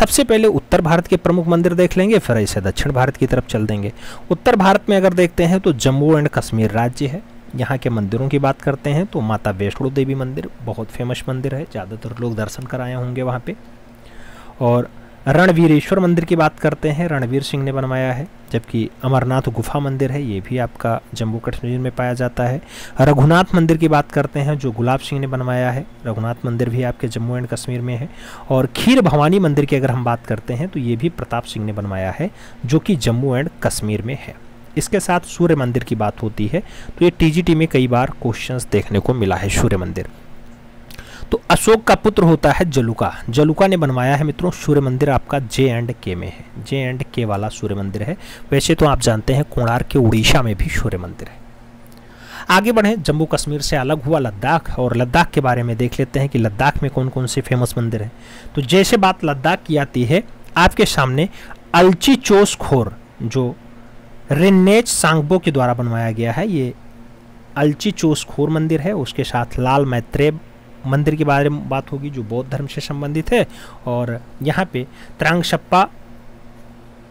सबसे पहले उत्तर भारत के प्रमुख मंदिर देख लेंगे, फिर ऐसे दक्षिण भारत की तरफ़ चल देंगे। उत्तर भारत में अगर देखते हैं तो जम्मू एंड कश्मीर राज्य है। यहाँ के मंदिरों की बात करते हैं तो माता वैष्णो देवी मंदिर, बहुत फ़ेमस मंदिर है, ज़्यादातर लोग दर्शन कराए होंगे वहाँ पर और रणवीरेश्वर मंदिर की बात करते हैं। रणवीर सिंह ने बनवाया है, जबकि अमरनाथ गुफा मंदिर है, ये भी आपका जम्मू कश्मीर में पाया जाता है। रघुनाथ मंदिर की बात करते हैं, जो गुलाब सिंह ने बनवाया है। रघुनाथ मंदिर भी आपके जम्मू एंड कश्मीर में है। और खीर भवानी मंदिर की अगर हम बात करते हैं तो ये भी प्रताप सिंह ने बनवाया है, जो कि जम्मू एंड कश्मीर में है। इसके साथ सूर्य मंदिर की बात होती है तो ये टीजीटी में कई बार क्वेश्चंस देखने को मिला है, सूर्य मंदिर। तो अशोक का पुत्र होता है जलुका। जलुका ने बनवाया है मित्रों, सूर्य मंदिर आपका जे एंड के में है। जे एंड के वाला सूर्य मंदिर है। वैसे तो आप जानते हैं कोणार के उड़ीसा में भी सूर्य मंदिर है। आगे बढ़ें, जम्मू कश्मीर से अलग हुआ लद्दाख और लद्दाख के बारे में देख लेते हैं कि लद्दाख में कौन कौन से फ़ेमस मंदिर हैं। तो जैसे बात लद्दाख की आती है, आपके सामने अलची चोस खोर जो रिन्नेज सांगबो के द्वारा बनवाया गया है, ये अलची चोस खोर मंदिर है। उसके साथ लाल मैत्रेय मंदिर के बारे में बात होगी, जो बौद्ध धर्म से संबंधित है, और यहाँ पे त्रांगशप्पा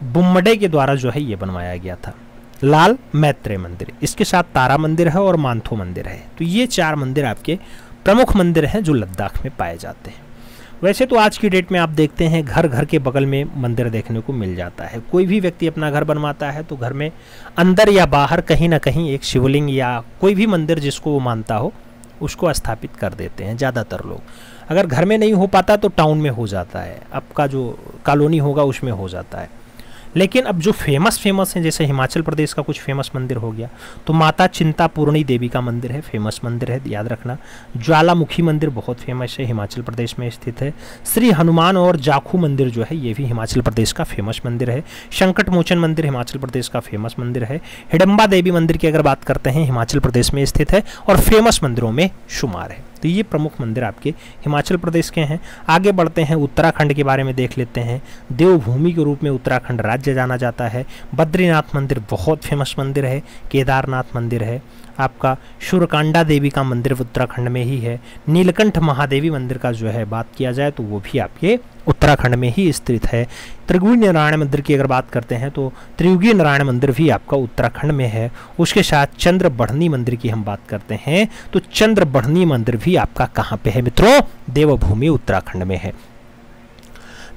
बुम्मडे के द्वारा जो है ये बनवाया गया था। लाल मैत्रेय मंदिर, इसके साथ तारा मंदिर है और मानथो मंदिर है। तो ये चार मंदिर आपके प्रमुख मंदिर हैं जो लद्दाख में पाए जाते हैं। वैसे तो आज की डेट में आप देखते हैं घर घर के बगल में मंदिर देखने को मिल जाता है। कोई भी व्यक्ति अपना घर बनवाता है तो घर में अंदर या बाहर कहीं ना कहीं एक शिवलिंग या कोई भी मंदिर जिसको वो मानता हो उसको स्थापित कर देते हैं, ज़्यादातर लोग। अगर घर में नहीं हो पाता तो टाउन में हो जाता है। आपका जो कॉलोनी होगा, उसमें हो जाता है। लेकिन अब जो फ़ेमस फ़ेमस हैं, जैसे हिमाचल प्रदेश का कुछ फ़ेमस मंदिर हो गया तो माता चिंतापूर्णी देवी का मंदिर है फ़ेमस मंदिर है, याद रखना। ज्वालामुखी मंदिर बहुत फ़ेमस है, हिमाचल प्रदेश में स्थित है। श्री हनुमान और जाखू मंदिर जो है, ये भी हिमाचल प्रदेश का फ़ेमस मंदिर है। संकट मोचन मंदिर हिमाचल प्रदेश का फ़ेमस मंदिर है। हिडम्बा देवी मंदिर की अगर बात करते हैं, हिमाचल प्रदेश में स्थित है और फ़ेमस मंदिरों में शुमार है। तो ये प्रमुख मंदिर आपके हिमाचल प्रदेश के हैं। आगे बढ़ते हैं, उत्तराखंड के बारे में देख लेते हैं। देवभूमि के रूप में उत्तराखंड राज्य जाना जाता है। बद्रीनाथ मंदिर बहुत फ़ेमस मंदिर है। केदारनाथ मंदिर है। आपका शुरकांडा देवी का मंदिर उत्तराखंड में ही है। नीलकंठ महादेवी मंदिर का जो है बात किया जाए तो वो भी आपके उत्तराखंड में ही स्थित है। त्रिगुणी नारायण मंदिर की अगर बात करते हैं तो त्रियुगी नारायण मंदिर भी आपका उत्तराखंड में है। उसके साथ चंद्र बढ़नी मंदिर की हम बात करते हैं तो चंद्र बढ़नी मंदिर भी आपका कहाँ पे है मित्रों? देवभूमि उत्तराखंड में है।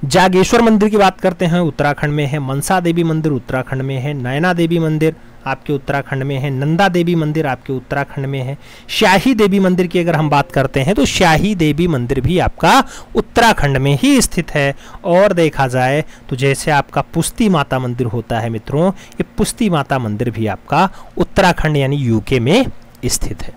जागेश्वर मंदिर की बात करते हैं, उत्तराखंड में है। मनसा देवी मंदिर उत्तराखंड में है। नयना देवी मंदिर आपके उत्तराखंड में है, नंदा देवी मंदिर आपके उत्तराखंड में है शाही देवी मंदिर की अगर हम बात करते हैं तो शाही देवी मंदिर भी आपका उत्तराखंड में ही स्थित है। और देखा जाए तो जैसे आपका पुस्ती माता मंदिर होता है मित्रों, ये पुस्ती माता मंदिर भी आपका उत्तराखंड यानी यूके में स्थित है।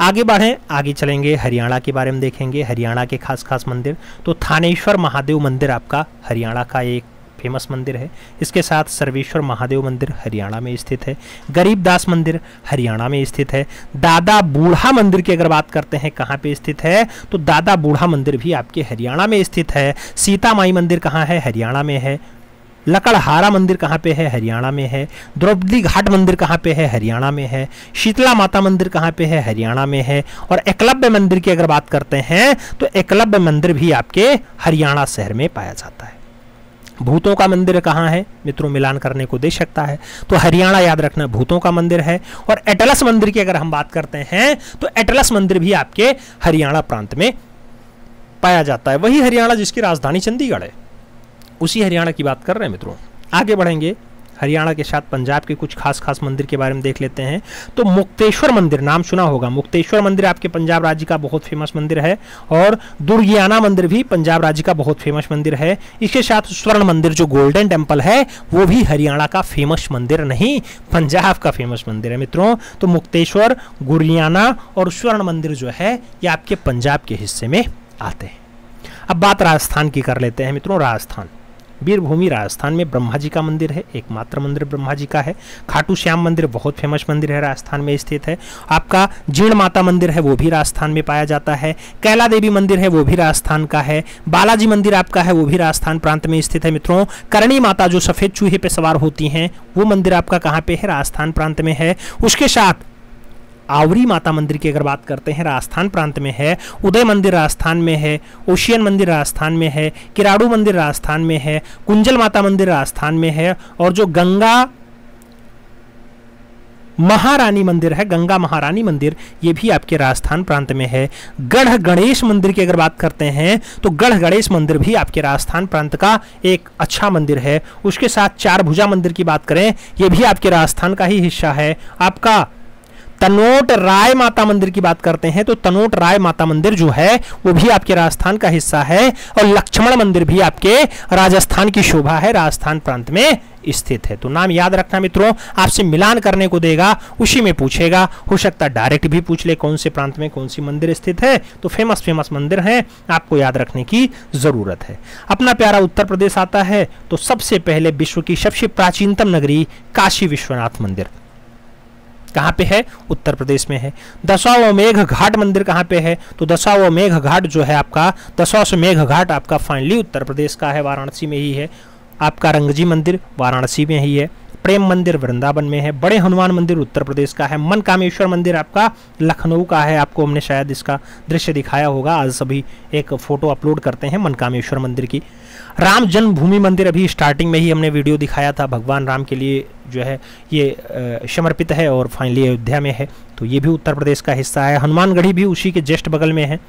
आगे बढ़ें, आगे चलेंगे, हरियाणा के बारे में देखेंगे। हरियाणा के खास खास मंदिर तो थानेश्वर महादेव मंदिर आपका हरियाणा का एक फ़ेमस मंदिर है। इसके साथ सर्वेश्वर महादेव मंदिर हरियाणा में स्थित है। गरीबदास मंदिर हरियाणा में स्थित है। दादा बूढ़ा मंदिर की अगर बात करते हैं, कहाँ पे स्थित है? तो दादा बूढ़ा मंदिर भी आपके हरियाणा में स्थित है। सीता माई मंदिर कहाँ है? हरियाणा में है। लकड़हारा मंदिर कहाँ पे है? हरियाणा में है। द्रौपदी घाट मंदिर कहाँ पे है? हरियाणा में है। शीतला माता मंदिर कहाँ पे है? हरियाणा में है। और एकलव्य मंदिर की अगर बात करते हैं तो एकलव्य मंदिर भी आपके हरियाणा शहर में पाया जाता है। भूतों का मंदिर कहाँ है? मित्रों, मिलान करने को दे सकता है। तो हरियाणा याद रखना, भूतों का मंदिर है। और एटलस मंदिर की अगर हम बात करते हैं तो एटलस मंदिर भी आपके हरियाणा प्रांत में पाया जाता है। वही हरियाणा जिसकी राजधानी चंडीगढ़ है। उसी हरियाणा की बात कर रहे हैं मित्रों। आगे बढ़ेंगे। हरियाणा के साथ पंजाब के कुछ खास खास मंदिर के बारे में देख लेते हैं। तो मुक्तेश्वर मंदिर नाम सुना होगा। मुक्तेश्वर मंदिर आपके पंजाब राज्य का बहुत फ़ेमस मंदिर है और दुर्गियाना मंदिर भी पंजाब राज्य का बहुत फ़ेमस मंदिर है। इसके साथ स्वर्ण मंदिर जो गोल्डन टेंपल है, वो भी हरियाणा का फ़ेमस मंदिर नहीं, पंजाब का फ़ेमस मंदिर है मित्रों। तो मुक्तेश्वर गुरियाना और स्वर्ण मंदिर जो है, ये आपके पंजाब के हिस्से में आते हैं। अब बात राजस्थान की कर लेते हैं मित्रों। राजस्थान। वीरभूमि राजस्थान में ब्रह्मा जी का मंदिर है, एकमात्र मंदिर ब्रह्मा जी का है। खाटू श्याम मंदिर बहुत फ़ेमस मंदिर है, राजस्थान में स्थित है। आपका जीर्ण माता मंदिर है, वो भी राजस्थान में पाया जाता है। कैला देवी मंदिर है, वो भी राजस्थान का है। बालाजी मंदिर आपका है, वो भी राजस्थान प्रांत में स्थित है। मित्रों, करणी माता जो सफ़ेद चूहे पर सवार होती हैं, वो मंदिर आपका कहाँ पे है? राजस्थान प्रांत में है। उसके साथ आवरी माता मंदिर की अगर बात करते हैं, राजस्थान प्रांत में है, उदय मंदिर राजस्थान में है, ओशियन मंदिर राजस्थान में है, किराड़ू मंदिर राजस्थान में है, कुंजल माता मंदिर राजस्थान में है, और जो गंगा महारानी मंदिर है, गंगा महारानी मंदिर, ये भी आपके राजस्थान प्रांत में है। गढ़ गणेश मंदिर की अगर बात करते हैं तो गढ़ गणेश मंदिर भी आपके राजस्थान प्रांत का एक अच्छा मंदिर है। उसके साथ चार भुजा मंदिर की बात करें, ये भी आपके राजस्थान का ही हिस्सा है। आपका तनोट राय माता मंदिर की बात करते हैं तो तनोट राय माता मंदिर जो है, वो भी आपके राजस्थान का हिस्सा है और लक्ष्मण मंदिर भी आपके राजस्थान की शोभा है, राजस्थान प्रांत में स्थित है। तो नाम याद रखना मित्रों, आपसे मिलान करने को देगा, उसी में पूछेगा, हो सकता डायरेक्ट भी पूछ ले कौन से प्रांत में कौन सी मंदिर स्थित है तो फ़ेमस फ़ेमस मंदिर हैं, आपको याद रखने की ज़रूरत है। अपना प्यारा उत्तर प्रदेश आता है तो सबसे पहले विश्व की सबसे प्राचीनतम नगरी काशी विश्वनाथ मंदिर। कहाँ पे है? उत्तर प्रदेश में है। दशाव मेघ घाट मंदिर कहाँ पे है? तो दशाव मेघ घाट जो है आपका दशाव मेघ घाट आपका फाइनली उत्तर प्रदेश का है, वाराणसी में ही है। आपका रंगजी मंदिर वाराणसी में ही है। प्रेम मंदिर वृंदावन में है। बड़े हनुमान मंदिर उत्तर प्रदेश का है। मन कामेश्वर मंदिर आपका लखनऊ का है। आपको हमने शायद इसका दृश्य दिखाया होगा। आज सभी एक फ़ोटो अपलोड करते हैं मन कामेश्वर मंदिर की। राम जन्मभूमि मंदिर अभी स्टार्टिंग में ही हमने वीडियो दिखाया था। भगवान राम के लिए जो है, ये समर्पित है और फाइनली अयोध्या में है। तो ये भी उत्तर प्रदेश का हिस्सा है। हनुमानगढ़ी भी उसी के जस्ट बगल में है।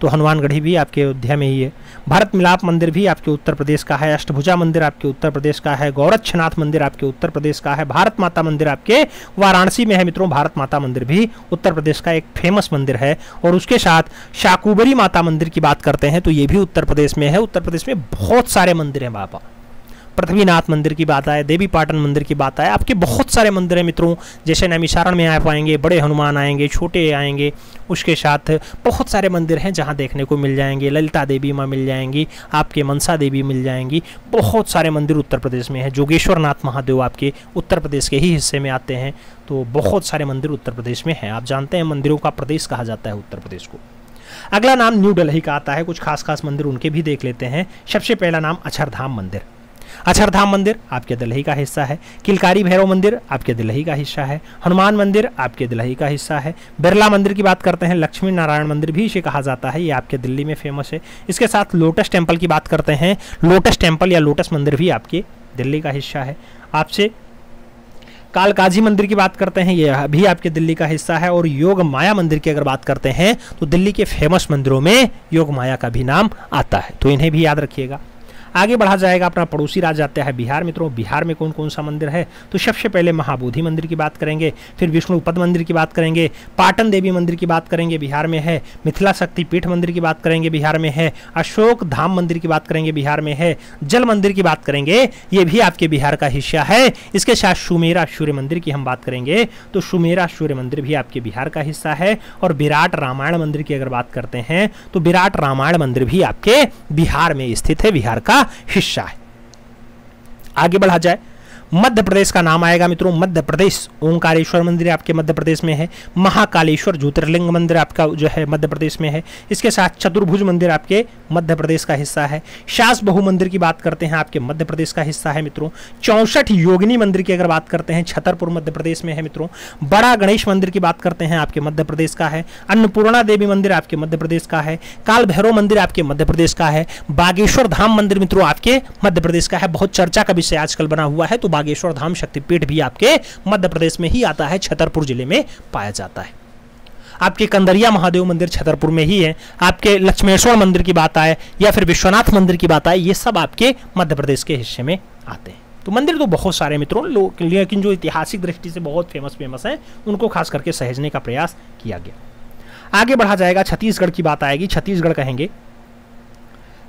तो हनुमानगढ़ी भी आपके अयोध्या में ही है। भारत मिलाप मंदिर भी आपके उत्तर प्रदेश का है, अष्टभुजा मंदिर आपके उत्तर प्रदेश का है, गौरक्षनाथ मंदिर आपके उत्तर प्रदेश का है, भारत माता मंदिर आपके वाराणसी में है मित्रों, भारत माता मंदिर भी उत्तर प्रदेश का एक फ़ेमस मंदिर है। और उसके साथ शाकुबरी माता मंदिर की बात करते हैं तो ये भी उत्तर प्रदेश में है। उत्तर प्रदेश में बहुत सारे मंदिर हैं बाबा पृथ्वीनाथ मंदिर की बात आए, देवी पाटन मंदिर की बात आए, आपके बहुत सारे मंदिर हैं मित्रों, जैसे नैमिशारण में आ पाएँगे, बड़े हनुमान आएँगे, छोटे आएँगे, उसके साथ बहुत सारे मंदिर हैं जहाँ देखने को मिल जाएँगे, ललिता देवी माँ मिल जाएँगी, आपके मनसा देवी मिल जाएँगी, बहुत सारे मंदिर उत्तर प्रदेश में है जोगेश्वर नाथ महादेव आपके उत्तर प्रदेश के ही हिस्से में आते हैं तो बहुत सारे मंदिर उत्तर प्रदेश में हैं, आप जानते हैं मंदिरों का प्रदेश कहा जाता है उत्तर प्रदेश को। अगला नाम न्यू दिल्ली का आता है, कुछ खास खास मंदिर उनके भी देख लेते हैं, सबसे पहला नाम अक्षरधाम मंदिर। अक्षरधाम मंदिर आपके दिल्ली का हिस्सा है। किलकारी भैरव मंदिर आपके दिल्ली का हिस्सा है। हनुमान मंदिर आपके दिल्ली का हिस्सा है। बिरला मंदिर की बात करते हैं, लक्ष्मी नारायण मंदिर भी इसे कहा जाता है। ये आपके दिल्ली में फ़ेमस है। इसके साथ लोटस टेंपल की बात करते हैं। लोटस टेंपल या लोटस मंदिर भी आपके दिल्ली का हिस्सा है। आपसे कालकाजी मंदिर की बात करते हैं। ये भी आपके दिल्ली का हिस्सा है। और योग माया मंदिर की अगर बात करते हैं तो दिल्ली के फ़ेमस मंदिरों में योग माया का भी नाम आता है। तो इन्हें भी याद रखिएगा। आगे बढ़ा जाएगा अपना पड़ोसी राज्य आता है बिहार। मित्रों, बिहार में कौन कौन सा मंदिर है? तो सबसे पहले महाबोधि मंदिर की बात करेंगे, फिर विष्णुपद मंदिर की बात करेंगे, पाटन देवी मंदिर की बात करेंगे बिहार में है, मिथिला शक्ति पीठ मंदिर की बात करेंगे बिहार में है, अशोक धाम मंदिर की बात करेंगे बिहार में है, जल मंदिर की बात करेंगे, ये भी आपके बिहार का हिस्सा है। इसके साथ सुमेरा सूर्य मंदिर की हम बात करेंगे तो सुमेरा सूर्य मंदिर भी आपके बिहार का हिस्सा है। और विराट रामायण मंदिर की अगर बात करते हैं तो विराट रामायण मंदिर भी आपके बिहार में स्थित है, बिहार का हिस्सा है आगे बढ़ा जाए। मध्य प्रदेश का नाम आएगा मित्रों मध्य प्रदेश ओंकारेश्वर मंदिर आपके मध्य प्रदेश में है। महाकालेश्वर ज्योतिर्लिंग मंदिर आपका जो है मध्य प्रदेश में है। इसके साथ चतुर्भुज मंदिर आपके मध्य प्रदेश का हिस्सा है। शास बहु मंदिर की बात करते हैं, आपके मध्य प्रदेश का हिस्सा है मित्रों। चौसठ योगिनी मंदिर की अगर बात करते हैं, छतरपुर मध्य प्रदेश में है मित्रों। बड़ा गणेश मंदिर की बात करते हैं, आपके मध्य प्रदेश का है। अन्नपूर्णा देवी मंदिर आपके मध्य प्रदेश का है। काल भैरव मंदिर आपके मध्य प्रदेश का है। बागेश्वर धाम मंदिर मित्रों, आपके मध्य प्रदेश का है। बहुत चर्चा का विषय आजकल बना हुआ है तो बागेश्वर धाम शक्तिपीठ भी आपके मध्य प्रदेश में ही आता है, छतरपुर ज़िले में पाया जाता है। आपके कंदरिया महादेव मंदिर छतरपुर में ही है, आपके लक्ष्मेश्वर मंदिर की बात आए, या फिर विश्वनाथ मंदिर की बात आए, ये सब आपके मध्य प्रदेश के हिस्से में आते हैं। तो मंदिर तो बहुत सारे मित्रों, लोग लेकिन जो ऐतिहासिक दृष्टि से बहुत फ़ेमस फ़ेमस हैं, उनको खास करके सहेजने का प्रयास किया गया। आगे बढ़ा जाएगा, छत्तीसगढ़ की बात आएगी, छत्तीसगढ़ कहेंगे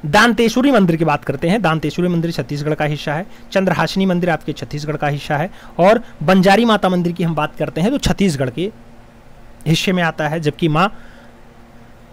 दानतेश्वरी मंदिर की बात करते हैं। दानतेश्वरी मंदिर छत्तीसगढ़ का हिस्सा है। चंद्रहासिनी मंदिर आपके छत्तीसगढ़ का हिस्सा है। और बंजारी माता मंदिर की हम बात करते हैं तो छत्तीसगढ़ के हिस्से में आता है, जबकि माँ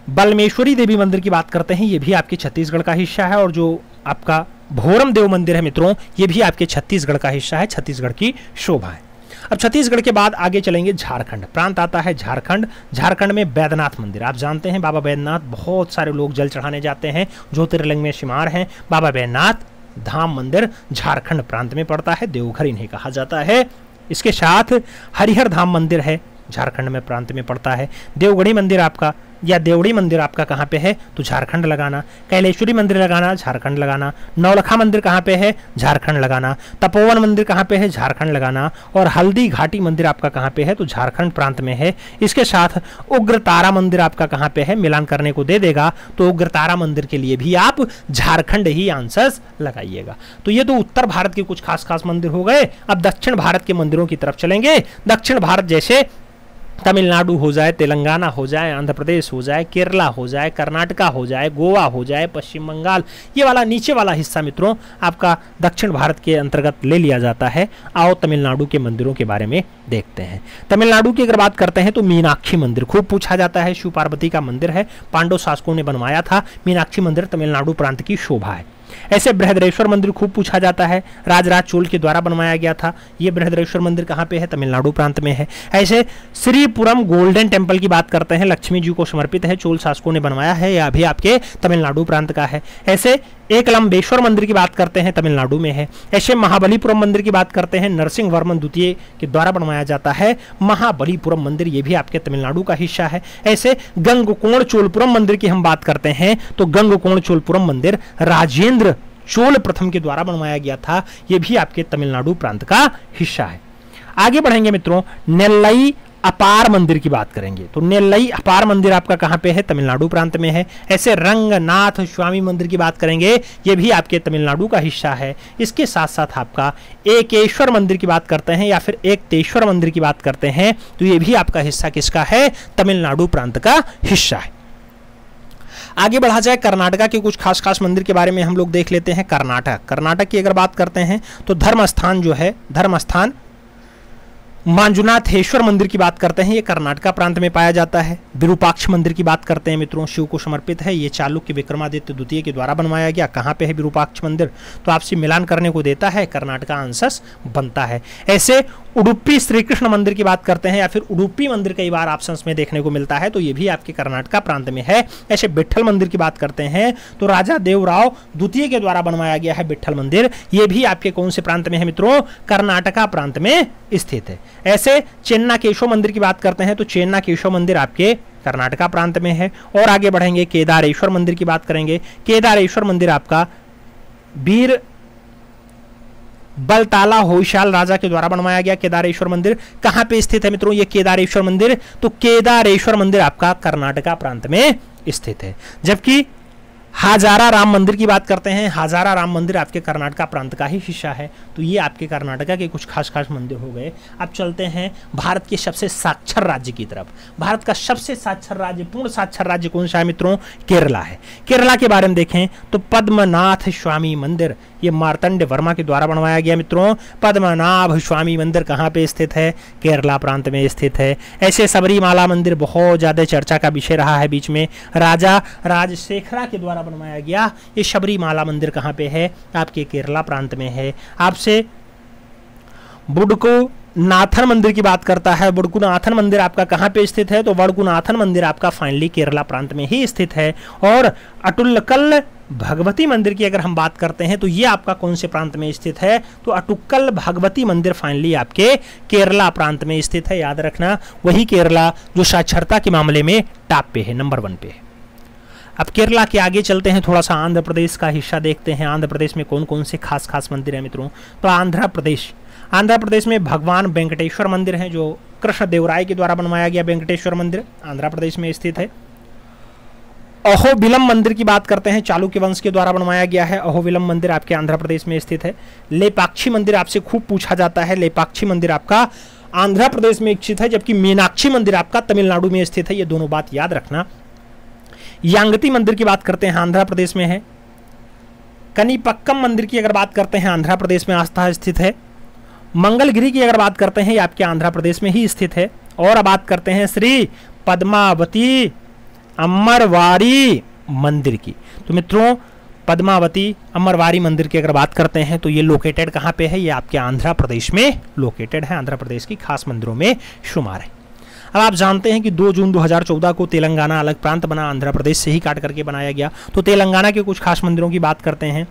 बलमेश्वरी देवी मंदिर की बात करते हैं, ये भी आपके छत्तीसगढ़ का हिस्सा है। और जो आपका भोरम देव मंदिर है मित्रों, ये भी आपके छत्तीसगढ़ का हिस्सा है, छत्तीसगढ़ की शोभा है। अब छत्तीसगढ़ के बाद आगे चलेंगे झारखंड। प्रांत आता है झारखंड। झारखंड में बैद्यनाथ मंदिर। आप जानते हैं बाबा बैद्यनाथ बहुत सारे लोग जल चढ़ाने जाते हैं, ज्योतिर्लिंग में शिमार हैं। बाबा बैद्यनाथ धाम मंदिर झारखंड प्रांत में पड़ता है, देवघर इन्हें कहा जाता है। इसके साथ हरिहर धाम मंदिर है, झारखंड में प्रांत में पड़ता है। देवगढ़ी मंदिर आपका या देवड़ी मंदिर आपका कहाँ पे है? तो झारखंड लगाना। कैलेश्वरी मंदिर लगाना, झारखंड लगाना। नौलखा मंदिर कहाँ पे है? झारखंड लगाना। तपोवन मंदिर कहाँ पे है? झारखंड लगाना। और हल्दी घाटी मंदिर आपका कहाँ पे है? तो झारखंड प्रांत में है। इसके साथ उग्र तारा मंदिर आपका कहाँ पे है? मिलान करने को दे देगा। तो उग्र तारा मंदिर के लिए भी आप झारखंड ही आंसर्स लगाइएगा। तो ये तो उत्तर भारत के कुछ खास खास मंदिर हो गए। अब दक्षिण भारत के मंदिरों की तरफ़ चलेंगे। दक्षिण भारत जैसे तमिलनाडु हो जाए, तेलंगाना हो जाए, आंध्र प्रदेश हो जाए, केरला हो जाए, कर्नाटका हो जाए, गोवा हो जाए, पश्चिम बंगाल, ये वाला नीचे वाला हिस्सा मित्रों, आपका दक्षिण भारत के अंतर्गत ले लिया जाता है। आओ तमिलनाडु के मंदिरों के बारे में देखते हैं। तमिलनाडु की अगर बात करते हैं तो मीनाक्षी मंदिर, खूब पूछा जाता है, शिव पार्वती का मंदिर है, पांडव शासकों ने बनवाया था, मीनाक्षी मंदिर तमिलनाडु प्रांत की शोभा है। ऐसे बृहद्रेश्वर मंदिर खूब पूछा जाता है। राजराज चोल के द्वारा बनवाया गया था। ये बृहद्रेश्वर मंदिर कहाँ पे है? तमिलनाडु प्रांत में है। ऐसे श्रीपुरम गोल्डन टेंपल की बात करते हैं। लक्ष्मी जी को समर्पित है। चोल शासकों ने बनवाया है। यह अभी आपके तमिलनाडु प्रांत का है। ऐसे एक लंबेश्वर मंदिर की बात करते हैं, तमिलनाडु में है। ऐसे महाबलीपुरम मंदिर की बात करते हैं, नरसिंह वर्मन द्वितीय के द्वारा बनवाया जाता है। महाबलीपुरम मंदिर ये भी आपके तमिलनाडु का हिस्सा है। ऐसे गंगकोण चोलपुरम मंदिर की हम बात करते हैं तो गंगकोण चोलपुरम मंदिर राजेंद्र चोल प्रथम के द्वारा बनवाया गया था। यह भी आपके तमिलनाडु प्रांत का हिस्सा है। आगे बढ़ेंगे मित्रों, नेल्लई अपार मंदिर की बात करेंगे। तो नेल्लई अपार मंदिर आपका कहाँ पे है? तमिलनाडु प्रांत में है। ऐसे रंगनाथ स्वामी मंदिर की बात करेंगे, ये भी आपके तमिलनाडु का हिस्सा है। इसके साथ साथ आपका एकेश्वर मंदिर की बात करते हैं या फिर एक तेश्वर मंदिर की बात करते हैं तो ये भी आपका हिस्सा किसका है? तमिलनाडु प्रांत का हिस्सा है। आगे बढ़ा जाए कर्नाटका के कुछ खास खास मंदिर के बारे में हम लोग देख लेते हैं। कर्नाटक कर्नाटक की अगर बात करते हैं तो धर्म स्थान जो है धर्म स्थान मांजुनाथेश्वर मंदिर की बात करते हैं। ये कर्नाटका प्रांत में पाया जाता है। विरूपाक्ष मंदिर की बात करते हैं मित्रों। शिव को समर्पित है। ये चालुक्य विक्रमादित्य द्वितीय के द्वारा बनवाया गया। कहाँ पे है विरूपाक्ष मंदिर? तो आपसे मिलान करने को देता है। कर्नाटका आंसर्स बनता है। ऐसे उडुपी श्री कृष्ण मंदिर की बात करते हैं या फिर उडुपी मंदिर कई बार ऑप्शन में देखने को मिलता है तो ये भी आपके कर्नाटका प्रांत में है। ऐसे बिठल मंदिर की बात करते हैं तो राजा देवराव द्वितीय के द्वारा बनवाया गया है बिठल मंदिर। ये भी आपके कौन से प्रांत में है मित्रों? कर्नाटका प्रांत में स्थित है। ऐसे चेन्ना केशव मंदिर की बात करते हैं तो चेन्ना केशव मंदिर आपके कर्नाटका प्रांत में है। और आगे बढ़ेंगे, केदारेश्वर मंदिर की बात करेंगे। केदारेश्वर मंदिर आपका वीर बलताला होशाल राजा के द्वारा बनवाया गया केदारेश्वर मंदिर। कहाँ पे स्थित है मित्रों ये केदारेश्वर मंदिर? तो केदारेश्वर मंदिर आपका कर्नाटका प्रांत में स्थित है। जबकि हाजारा राम मंदिर की बात करते हैं। हाजारा राम मंदिर आपके कर्नाटका प्रांत का ही हिस्सा है। तो ये आपके कर्नाटका के कुछ खास खास मंदिर हो गए। अब चलते हैं भारत के सबसे साक्षर राज्य की तरफ़। भारत का सबसे साक्षर राज्य, पूर्ण साक्षर राज्य कौन सा है मित्रों? केरला है। केरला के बारे में देखें तो पद्मनाथ स्वामी मंदिर, ये मार्तंड वर्मा के द्वारा बनवाया गया मित्रों। पद्मनाभ स्वामी मंदिर कहाँ पे स्थित है? केरला प्रांत में स्थित है। ऐसे सबरीमाला मंदिर, बहुत ज़्यादा चर्चा का विषय रहा है बीच में। राजा राजशेखरा के द्वारा बनवाया गया। ये शबरीमाला मंदिर कहाँ पे है? आपके केरला प्रांत में है। आपसे बुडको नाथन मंदिर की बात करता है। वड़कुनाथन मंदिर आपका कहाँ पे स्थित है? तो वड़कुनाथन मंदिर आपका फाइनली केरला प्रांत में ही स्थित है। और अटुल्कल भगवती मंदिर की अगर हम बात करते हैं तो ये आपका कौन से प्रांत में स्थित है? तो अटुक्कल भगवती मंदिर फाइनली आपके केरला प्रांत में स्थित है। याद रखना, वही केरला जो साक्षरता के मामले में टॉप पे है, नंबर वन पे है। अब केरला के आगे चलते हैं, थोड़ा सा आंध्र प्रदेश का हिस्सा देखते हैं। आंध्र प्रदेश में कौन कौन से खास खास मंदिर हैं मित्रों? तो आंध्र प्रदेश। आंध्र प्रदेश में भगवान वेंकटेश्वर मंदिर है, जो कृष्ण देवराय के द्वारा बनवाया गया वेंकटेश्वर मंदिर, आंध्र प्रदेश में स्थित है। अहोबिलम मंदिर की बात करते हैं, चालुक्य वंश के द्वारा बनवाया गया है। अहोबिलम मंदिर आपके आंध्र प्रदेश में स्थित है। लेपाक्षी मंदिर आपसे खूब पूछा जाता है। लेपाक्षी मंदिर आपका आंध्र प्रदेश में स्थित है, जबकि मीनाक्षी मंदिर आपका तमिलनाडु में स्थित है। ये दोनों बात याद रखना। यांगती मंदिर की बात करते हैं, आंध्र प्रदेश में है। कनीपक्कम मंदिर की अगर बात करते हैं, आंध्र प्रदेश में आस्था स्थित है। मंगलगिरी की अगर बात करते हैं, ये आपके आंध्र प्रदेश में ही स्थित है। और अब बात करते हैं श्री पद्मावती अमरवारी मंदिर की। तो मित्रों, पद्मावती अमरवारी मंदिर की अगर बात करते हैं तो ये लोकेटेड कहाँ पे है? ये आपके आंध्र प्रदेश में लोकेटेड है। आंध्र प्रदेश की खास मंदिरों में शुमार है। अब आप जानते हैं कि 2 जून 2014 को तेलंगाना अलग प्रांत बना, आंध्र प्रदेश से ही काट करके बनाया गया। तो तेलंगाना के कुछ खास मंदिरों की बात करते हैं।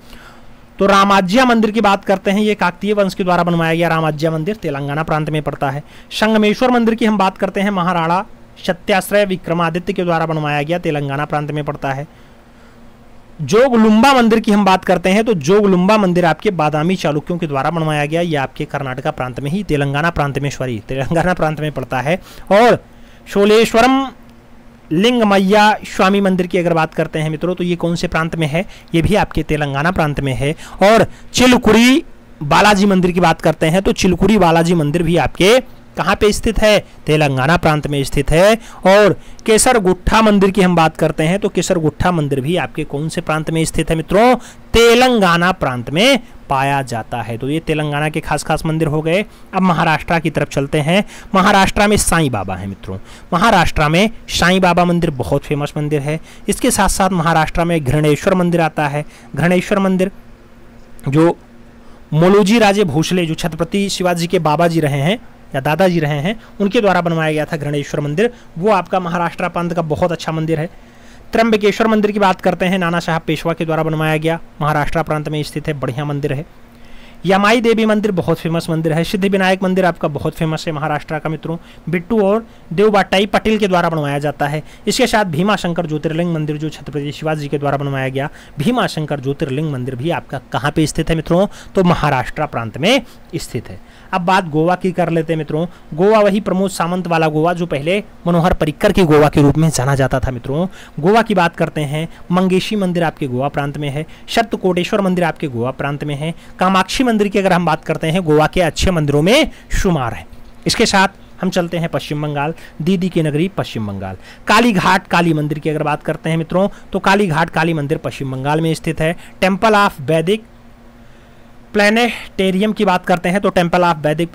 तो रामाज्या मंदिर की बात करते हैं। ये काकतीय वंश के द्वारा बनवाया गया रामाज्या मंदिर तेलंगाना प्रांत में पड़ता है। संगमेश्वर मंदिर की हम बात करते हैं। महाराणा सत्याश्रय विक्रमादित्य के द्वारा बनवाया गया तेलंगाना प्रांत में पड़ता है। जोगलुम्बा मंदिर की हम बात करते हैं तो जोगलुम्बा मंदिर आपके बादामी चालुक्यों के द्वारा बनवाया गया। ये आपके कर्नाटका प्रांत में ही, तेलंगाना प्रांत में सॉरी तेलंगाना प्रांत में पड़ता है। और शोलेश्वरम लिंग मैया स्वामी मंदिर की अगर बात करते हैं मित्रों तो ये कौन से प्रांत में है? ये भी आपके तेलंगाना प्रांत में है। और चिलकुरी बालाजी मंदिर की बात करते हैं तो चिलकुरी बालाजी मंदिर भी आपके कहाँ पे स्थित है? तेलंगाना प्रांत में स्थित है। और केसर गुट्ठा मंदिर की हम बात करते हैं तो केसर गुट्ठा मंदिर भी आपके कौन से प्रांत में स्थित है मित्रों? तेलंगाना प्रांत में पाया जाता है। तो ये तेलंगाना के खास खास मंदिर हो गए। अब महाराष्ट्र की तरफ़ चलते हैं। महाराष्ट्र में साईं बाबा है मित्रों। महाराष्ट्र में साईं बाबा मंदिर बहुत फ़ेमस मंदिर है। इसके साथ साथ महाराष्ट्र में घृणेश्वर मंदिर आता है। घृणेश्वर मंदिर, जो मोलोजी राजे भोसले, जो छत्रपति शिवाजी के बाबा जी रहे हैं या दादाजी रहे हैं, उनके द्वारा बनवाया गया था घृणेश्वर मंदिर। वो आपका महाराष्ट्र प्रांत का बहुत अच्छा मंदिर है। त्रंबकेश्वर मंदिर की बात करते हैं, नाना साहब पेशवा के द्वारा बनवाया गया। महाराष्ट्र प्रांत में स्थित है, बढ़िया मंदिर है। यमाई देवी मंदिर बहुत फ़ेमस मंदिर है। सिद्धि विनायक मंदिर आपका बहुत फ़ेमस है महाराष्ट्र का मित्रों। बिट्टू और देवबाटाई पटेल के द्वारा बनवाया जाता है। इसके साथ भीमा शंकर ज्योतिर्लिंग मंदिर जो छत्रपति शिवाजी के द्वारा बनवाया गया भीमा शंकर ज्योतिर्लिंग मंदिर भी आपका कहाँ पे स्थित है मित्रों? तो महाराष्ट्र प्रांत में स्थित है। अब बात गोवा की कर लेते हैं मित्रों। गोवा वही प्रमोद सामंत वाला गोवा जो पहले मनोहर परिक्कर के गोवा के रूप में जाना जाता था मित्रों। गोवा की बात करते हैं। मंगेशी मंदिर आपके गोवा प्रांत में है। शर्त कोटेश्वर मंदिर आपके गोवा प्रांत में है। कामाक्षी मंदिर की अगर हम बात करते हैं, गोवा के अच्छे मंदिरों में शुमार है। इसके साथ हम चलते हैं पश्चिम बंगाल, दीदी की नगरी पश्चिम बंगाल। काली घाट काली मंदिर की अगर बात करते हैं मित्रों तो काली घाट काली मंदिर पश्चिम बंगाल में स्थित है। टेंपल ऑफ़ वैदिक प्लानिटेरियम की बात करते हैं तो temple of Vedic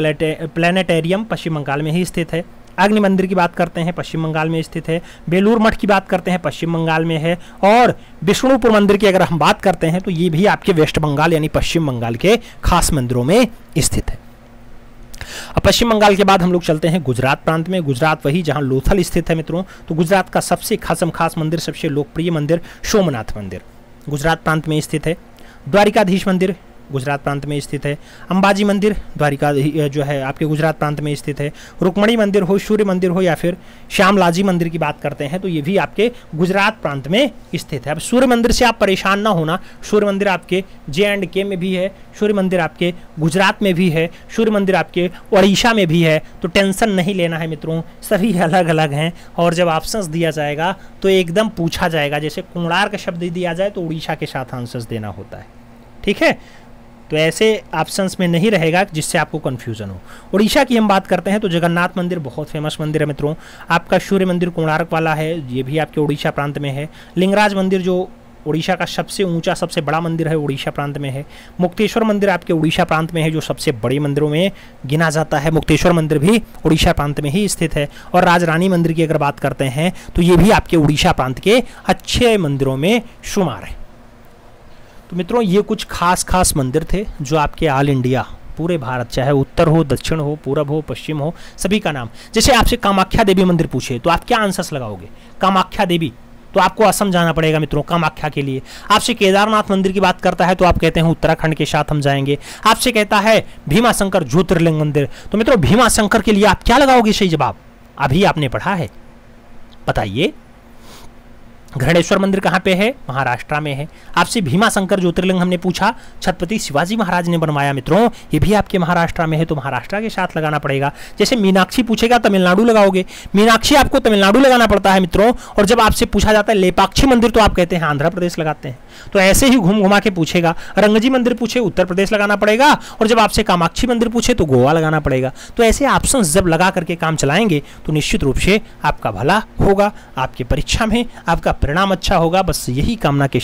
planetarium Paschim Bangal में ही स्थित है। अग्नि मंदिर की बात करते हैं, पश्चिम बंगाल में स्थित है, बेलूर मठ की बात करते हैं, पश्चिम बंगाल में है, और विष्णुपुर मंदिर की अगर हम बात करते हैं तो ये भी आपके वेस्ट बंगाल यानी पश्चिम बंगाल के खास मंदिरों में स्थित है। अब पश्चिम बंगाल के बाद हम लोग चलते हैं गुजरात प्रांत में। गुजरात वही जहाँ लोथल स्थित है मित्रों। तो गुजरात का सबसे खासम खास मंदिर, सबसे लोकप्रिय मंदिर सोमनाथ मंदिर। गुजरात प्रांत में स्थित है। द्वारिकाधीश मंदिर गुजरात प्रांत में स्थित है। अंबाजी मंदिर द्वारिका जो है, आपके गुजरात प्रांत में स्थित है। रुक्मणी मंदिर हो, सूर्य मंदिर हो या फिर श्यामलाजी मंदिर की बात करते हैं तो ये भी आपके गुजरात प्रांत में स्थित है। अब सूर्य मंदिर से आप परेशान ना होना। सूर्य मंदिर आपके जे एंड के में भी है, सूर्य मंदिर आपके गुजरात में भी है, सूर्य मंदिर आपके उड़ीसा में भी है तो टेंशन नहीं लेना है मित्रों, सभी अलग अलग हैं, और जब ऑप्शंस दिया जाएगा तो एकदम पूछा जाएगा, जैसे कुंडार का शब्द दिया जाए तो उड़ीसा के साथ आंसर्स देना होता है। ठीक है? तो ऐसे ऑप्शंस में नहीं रहेगा जिससे आपको कन्फ्यूज़न हो। उड़ीसा की हम बात करते हैं तो जगन्नाथ मंदिर बहुत फ़ेमस मंदिर है मित्रों। आपका सूर्य मंदिर कोणार्क वाला है, ये भी आपके उड़ीसा प्रांत में है। लिंगराज मंदिर जो उड़ीसा का सबसे ऊँचा, सबसे बड़ा मंदिर है उड़ीसा प्रांत में है। मुक्तेश्वर मंदिर आपके उड़ीसा प्रांत में है, जो सबसे बड़े मंदिरों में गिना जाता है। मुक्तेश्वर मंदिर भी उड़ीसा प्रांत में ही स्थित है। और राजरानी मंदिर की अगर बात करते हैं तो ये भी आपके उड़ीसा प्रांत के अच्छे मंदिरों में शुमार है। तो मित्रों, ये कुछ खास खास मंदिर थे जो आपके ऑल इंडिया पूरे भारत, चाहे उत्तर हो, दक्षिण हो, पूरब हो, पश्चिम हो, सभी का नाम। जैसे आपसे कामाख्या देवी मंदिर पूछे तो आप क्या आंसर्स लगाओगे? कामाख्या देवी? तो आपको असम जाना पड़ेगा मित्रों, कामाख्या के लिए। आपसे केदारनाथ मंदिर की बात करता है तो आप कहते हैं उत्तराखंड के साथ हम जाएँगे। आपसे कहता है भीमा शंकर ज्योतिर्लिंग मंदिर। तो मित्रों भीमा शंकर के लिए आप क्या लगाओगे सही जवाब? अभी आपने पढ़ा है। बताइए। घृणेश्वर मंदिर कहाँ पे है? महाराष्ट्र में है। आपसे भीमा शंकर ज्योतिर्लिंग हमने पूछा, छत्रपति शिवाजी महाराज ने बनवाया। मित्रों, ये भी आपके महाराष्ट्र में है तो महाराष्ट्र के साथ लगाना पड़ेगा। जैसे मीनाक्षी पूछेगा, तमिलनाडु लगाओगे। मीनाक्षी आपको तमिलनाडु लगाना पड़ता है, मित्रों, और जब आपसे पूछा जाता है, लेपाक्षी मंदिर तो आप कहते हैं, आंध्र प्रदेश लगाते हैं। तो ऐसे ही घूम घुमा के पूछेगा। रंगजी मंदिर पूछे, उत्तर प्रदेश लगाना पड़ेगा, और जब आपसे कामाक्षी मंदिर पूछे तो गोवा लगाना पड़ेगा। तो ऐसे ऑप्शन जब लगा करके काम चलाएँगे तो निश्चित रूप से आपका भला होगा, आपकी परीक्षा में आपका परिणाम अच्छा होगा बस यही कामना के